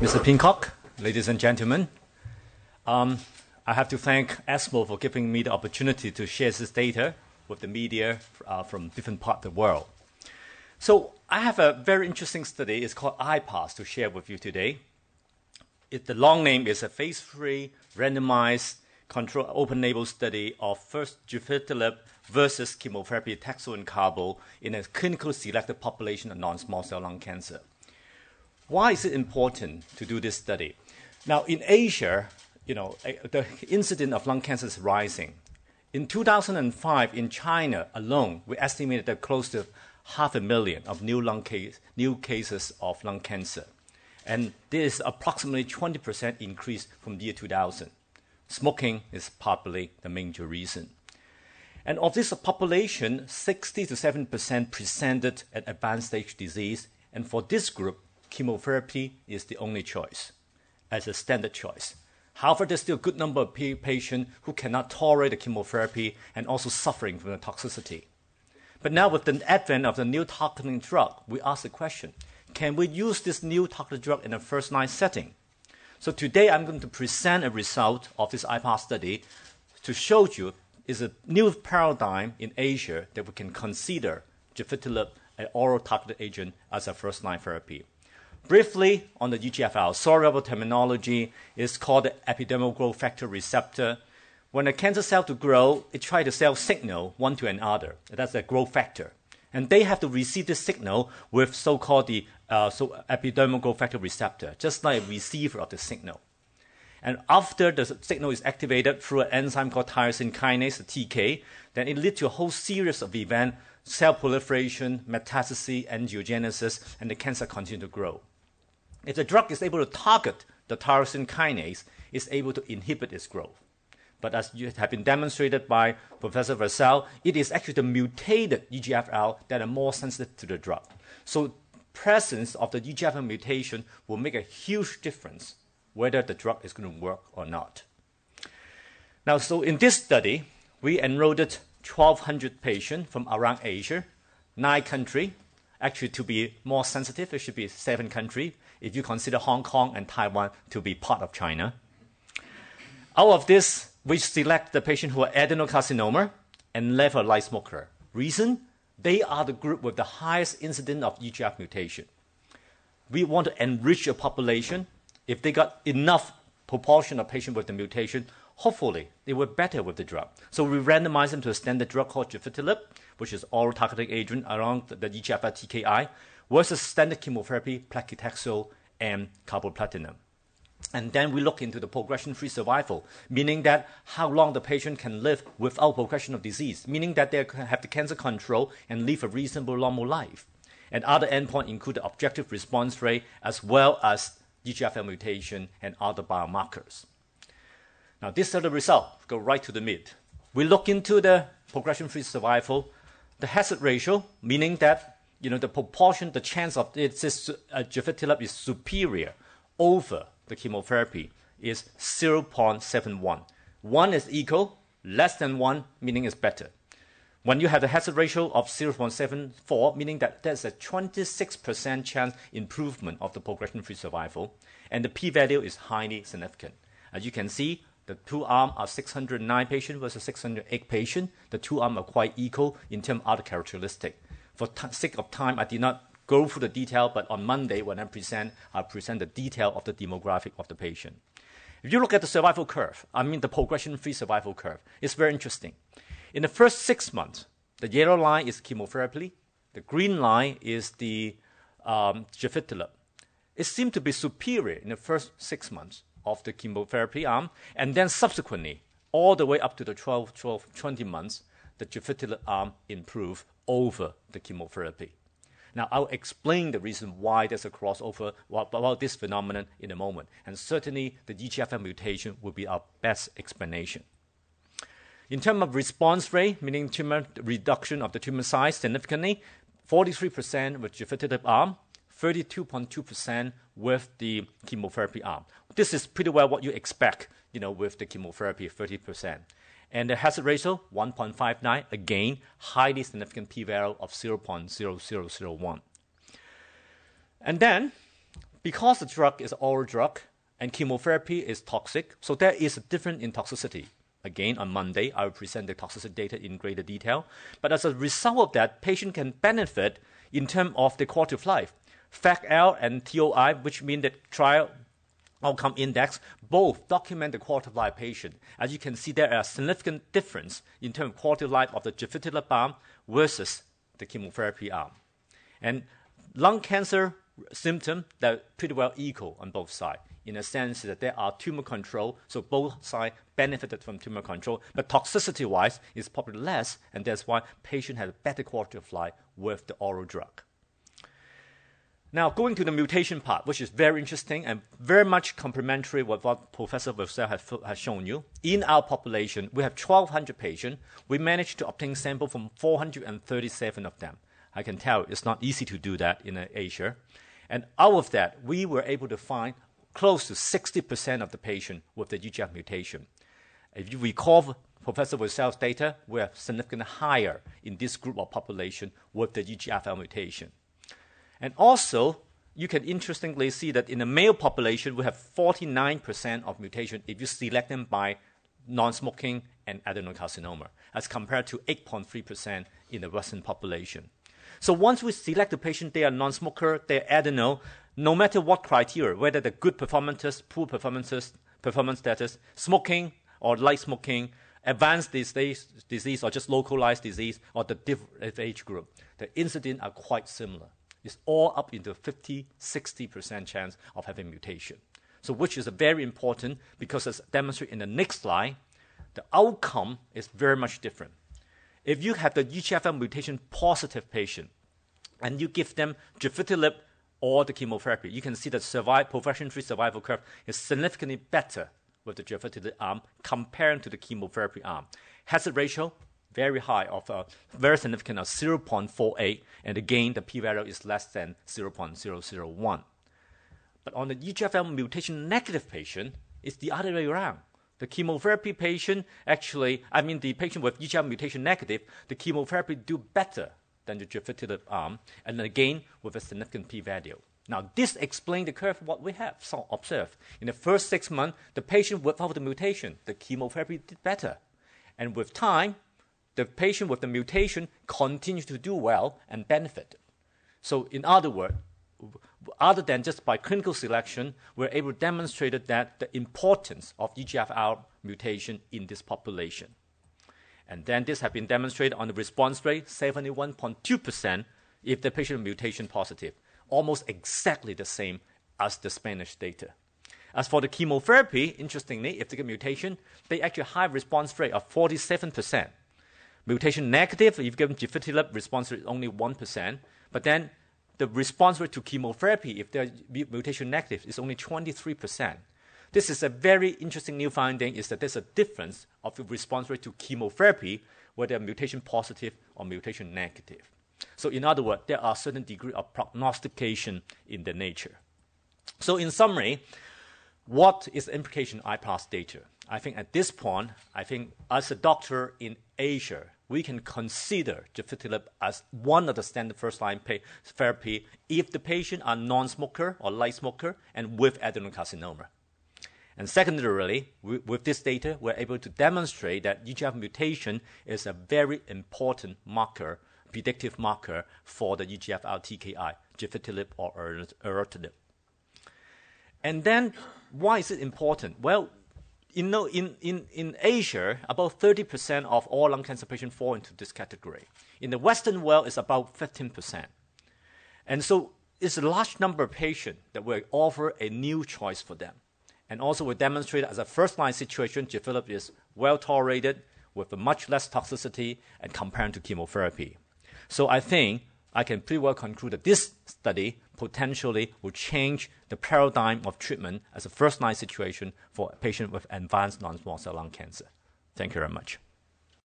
Mr. Pincock, ladies and gentlemen, um, I have to thank ESMO for giving me the opportunity to share this data with the media uh, from different parts of the world. So I have a very interesting study. It's called IPASS to share with you today. It, the long name is a phase three randomized control open label study of first gefitinib versus chemotherapy taxol and carbo in a clinical selected population of non-small cell lung cancer. Why is it important to do this study? Now, in Asia, you know, eh, the incidence of lung cancer is rising. In 2005, in China alone, we estimated that close to half a million of new lung case, new cases of lung cancer, and this is approximately 20% increase from the year 2000. Smoking is probably the major reason. And of this population, 60 to 7% presented at advanced stage disease, and for this group, chemotherapy is the only choice as a standard choice. However, there's still a good number of patients who cannot tolerate the chemotherapy and also suffering from the toxicity. But now, with the advent of the new targeting drug, we ask the question can we use this new targeted drug in a first line setting? So, today I'm going to present a result of this IPASS study to show you is a new paradigm in Asia that we can consider gefitinib, an oral targeted agent, as a first line therapy. Briefly on the EGFR, about terminology, it's called the epidermal growth factor receptor. When a cancer cell to grow, it tries to sell signal one to another. That's a growth factor. And they have to receive this signal with so-called the uh, so epidermal growth factor receptor, just like a receiver of the signal. And after the signal is activated through an enzyme called tyrosine kinase, the TK, then it leads to a whole series of events, cell proliferation, metastasis, angiogenesis, and the cancer continues to grow. If the drug is able to target the tyrosine kinase, it's able to inhibit its growth. But as you have been demonstrated by Professor Rosell, it is actually the mutated EGFR that are more sensitive to the drug. So presence of the EGFR mutation will make a huge difference whether the drug is going to work or not. Now, so in this study, we enrolled 1,200 patients from around Asia, nine countries. Actually, to be more sensitive, it should be seven countries if you consider Hong Kong and Taiwan to be part of China. Out of this, we select the patient who are adenocarcinoma and never light smoker. Reason? They are the group with the highest incidence of EGF mutation. We want to enrich a population. If they got enough proportion of patients with the mutation, hopefully they were better with the drug. So we randomized them to a standard drug called gefitinib, which is oral targeting agent around the EGFR TKI, versus standard chemotherapy, paclitaxel, and carboplatin. And then we look into the progression-free survival, meaning that how long the patient can live without progression of disease, meaning that they have the cancer control and live a reasonable normal life. And other endpoints include the objective response rate as well as EGFR mutation and other biomarkers. Now, this are the results. Go right to the mid. We look into the progression-free survival, the hazard ratio, meaning that you know, the proportion, the chance of this uh, gefitinib is superior over the chemotherapy is 0.71. One is equal, less than one, meaning it's better. When you have a hazard ratio of 0.74, meaning that there's a 26% chance improvement of the progression-free survival, and the p-value is highly significant. As you can see, the two arms are 609 patients versus 608 patients. The two arms are quite equal in terms of other characteristic. For sake of time, I did not go through the detail, but on Monday when I present, I'll present the detail of the demographic of the patient. If you look at the survival curve, I mean the progression-free survival curve, it's very interesting. In the first six months, the yellow line is chemotherapy, the green line is the um, gefitinib. It seemed to be superior in the first six months of the chemotherapy arm, and then subsequently, all the way up to the 12, 12 20 months, the gefitinib arm improved over the chemotherapy. Now, I'll explain the reason why there's a crossover about this phenomenon in a moment. And certainly, the EGFR mutation will be our best explanation. In terms of response rate, meaning tumor reduction of the tumor size significantly, 43% with gefitinib arm, 32.2% with the chemotherapy arm. This is pretty well what you expect, you know, with the chemotherapy, 30%. And the hazard ratio, 1.59, again, highly significant p-value of 0.0001. And then, because the drug is oral drug and chemotherapy is toxic, so there is a difference in toxicity. Again, on Monday, I will present the toxicity data in greater detail. But as a result of that, patient can benefit in terms of the quality of life. FACT-L and TOI, which mean that trial outcome index, both document the quality of life patient. As you can see, there are significant difference in terms of quality of life of the gefitinib arm versus the chemotherapy arm. And lung cancer symptom that pretty well equal on both sides in a sense that there are tumor control, so both sides benefited from tumor control, but toxicity wise is probably less, and that's why patient has a better quality of life with the oral drug. Now, going to the mutation part, which is very interesting and very much complementary with what Professor Rosell has, has shown you. In our population, we have 1,200 patients. We managed to obtain sample from 437 of them. I can tell it's not easy to do that in uh, Asia. And out of that, we were able to find close to 60% of the patient with the EGF mutation. If you recall Professor Rosell's data, we are significantly higher in this group of population with the EGFR mutation. And also, you can interestingly see that in the male population, we have 49% of mutation if you select them by non-smoking and adenocarcinoma, as compared to 8.3% in the Western population. So once we select the patient, they are non-smoker, they're adeno, no matter what criteria, whether the good performances, poor performances, performance status, smoking or light smoking, advanced disease, disease or just localized disease, or the different age group, the incidence are quite similar. It's all up into 50, 60% chance of having mutation. So which is very important because as demonstrated in the next slide, the outcome is very much different. If you have the EGFR mutation positive patient and you give them gefitinib or the chemotherapy, you can see that survive, progression-free survival curve is significantly better with the gefitinib arm compared to the chemotherapy arm. Hazard ratio very high of a very significant of 0.48, and again the p-value is less than 0.001. But on the EGFR mutation negative patient, it's the other way around. The chemotherapy patient actually, I mean the patient with EGFR mutation negative, the chemotherapy do better than the gefitinib arm, and again with a significant p-value. Now, this explains the curve what we have so observed. In the first six months, the patient without the mutation, the chemotherapy did better. And with time, the patient with the mutation continues to do well and benefit. So, in other words, other than just by clinical selection, we're able to demonstrate that the importance of EGFR mutation in this population. And then this has been demonstrated on the response rate, 71.2% if the patient mutation positive, almost exactly the same as the Spanish data. As for the chemotherapy, interestingly, if they get mutation, they actually have a response rate of 47%. Mutation negative, if you give them gefitinib, response rate is only 1%. But then the response rate to chemotherapy, if they're mutation negative, is only 23%. This is a very interesting new finding, is that there's a difference of the response rate to chemotherapy, whether mutation positive or mutation negative. So in other words, there are certain degree of prognostication in the nature. So in summary, what is the implication of IPASS data? I think at this point, I think as a doctor in Asia, we can consider gefitinib as one of the standard first-line therapy if the patient are non-smoker or light smoker and with adenocarcinoma. And secondarily, we, with this data, we're able to demonstrate that EGF mutation is a very important marker, predictive marker for the EGFR TKI, gefitinib or erlotinib. And then, why is it important? Well, you know, in, in, in Asia, about 30% of all lung cancer patients fall into this category. In the Western world, it's about 15%. And so it's a large number of patients that we offer a new choice for them. And also we demonstrate as a first-line situation, gefitinib is well tolerated with much less toxicity and compared to chemotherapy. So I think I can pretty well conclude that this study potentially will change the paradigm of treatment as a first-line situation for a patient with advanced non-small cell lung cancer. Thank you very much.